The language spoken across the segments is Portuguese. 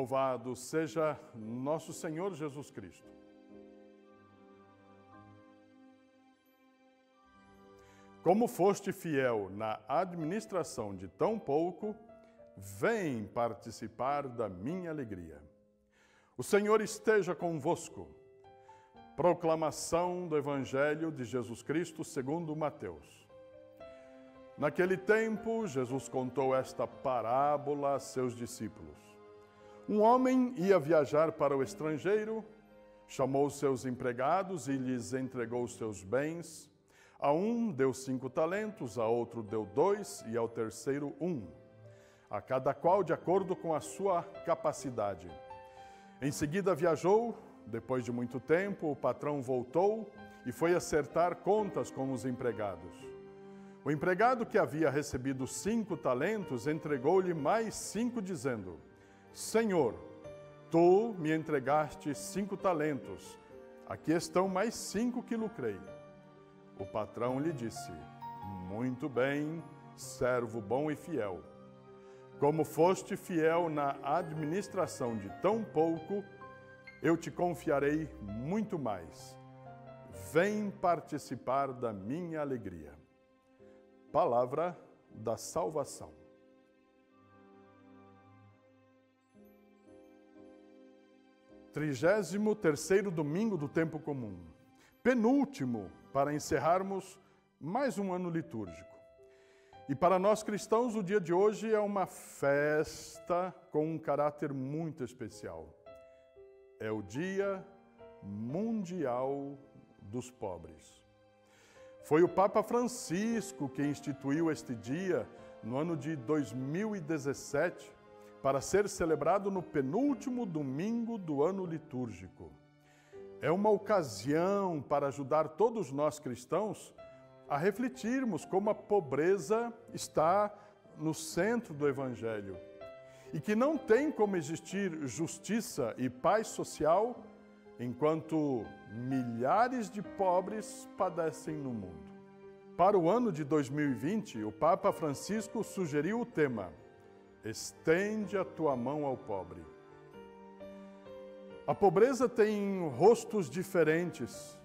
Louvado seja nosso Senhor Jesus Cristo. Como foste fiel na administração de tão pouco, vem participar da minha alegria. O Senhor esteja convosco. Proclamação do Evangelho de Jesus Cristo segundo Mateus. Naquele tempo, Jesus contou esta parábola a seus discípulos. Um homem ia viajar para o estrangeiro, chamou seus empregados e lhes entregou seus bens. A um deu cinco talentos, a outro deu dois e ao terceiro um, a cada qual de acordo com a sua capacidade. Em seguida viajou, depois de muito tempo, o patrão voltou e foi acertar contas com os empregados. O empregado que havia recebido cinco talentos entregou-lhe mais cinco, dizendo: Senhor, tu me entregaste cinco talentos, aqui estão mais cinco que lucrei. O patrão lhe disse: Muito bem, servo bom e fiel. Como foste fiel na administração de tão pouco, eu te confiarei muito mais. Vem participar da minha alegria. Palavra da salvação. Trigésimo terceiro domingo do tempo comum. Penúltimo para encerrarmos mais um ano litúrgico. E para nós cristãos, o dia de hoje é uma festa com um caráter muito especial. É o Dia Mundial dos Pobres. Foi o Papa Francisco que instituiu este dia no ano de 2017 para ser celebrado no penúltimo domingo do ano litúrgico. É uma ocasião para ajudar todos nós cristãos a refletirmos como a pobreza está no centro do Evangelho e que não tem como existir justiça e paz social enquanto milhares de pobres padecem no mundo. Para o ano de 2020, o Papa Francisco sugeriu o tema Estende a tua mão ao pobre. A pobreza tem rostos diferentes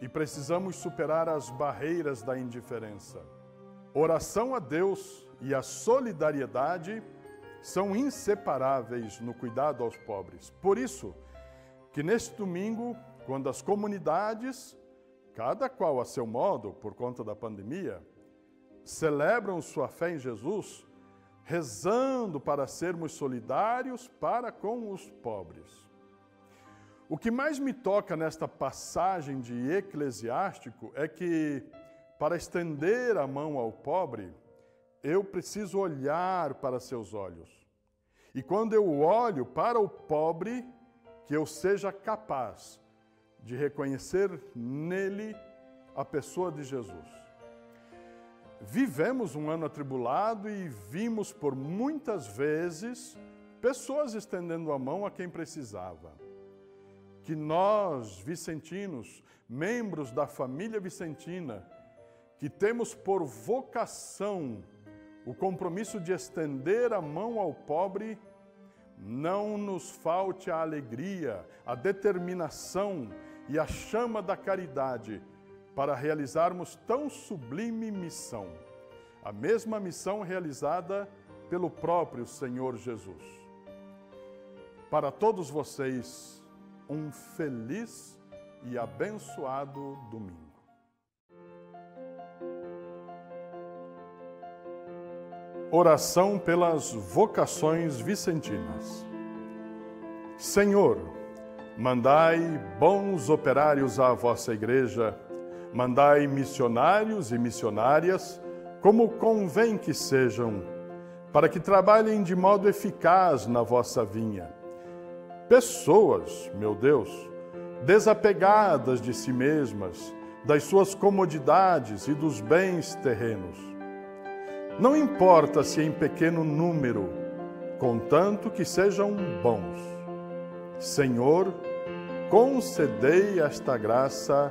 e precisamos superar as barreiras da indiferença. Oração a Deus e a solidariedade são inseparáveis no cuidado aos pobres. Por isso, que neste domingo, quando as comunidades, cada qual a seu modo, por conta da pandemia, celebram sua fé em Jesus, rezando para sermos solidários para com os pobres. O que mais me toca nesta passagem de Eclesiástico é que, para estender a mão ao pobre, eu preciso olhar para seus olhos. E quando eu olho para o pobre, que eu seja capaz de reconhecer nele a pessoa de Jesus. Vivemos um ano atribulado e vimos por muitas vezes pessoas estendendo a mão a quem precisava. Que nós, vicentinos, membros da família vicentina, que temos por vocação o compromisso de estender a mão ao pobre, não nos falte a alegria, a determinação e a chama da caridade para realizarmos tão sublime missão, a mesma missão realizada pelo próprio Senhor Jesus. Para todos vocês, um feliz e abençoado domingo. Oração pelas vocações vicentinas. Senhor, mandai bons operários à vossa igreja, mandai missionários e missionárias, como convém que sejam, para que trabalhem de modo eficaz na vossa vinha. Pessoas, meu Deus, desapegadas de si mesmas, das suas comodidades e dos bens terrenos não importa se em pequeno número, contanto que sejam bons. Senhor, concedei esta graça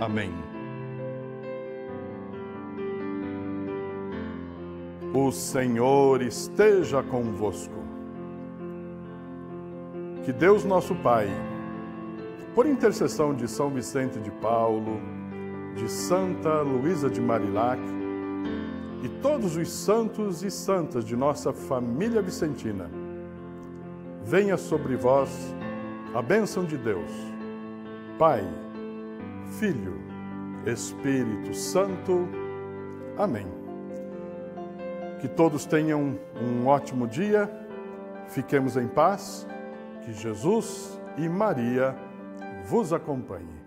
Amém. O Senhor esteja convosco. Que Deus nosso Pai, por intercessão de São Vicente de Paulo, de Santa Luísa de Marilac e todos os santos e santas de nossa família vicentina, venha sobre vós a bênção de Deus, Pai, Filho, Espírito Santo. Amém. Que todos tenham um ótimo dia, fiquemos em paz que Jesus e Maria vos acompanhem.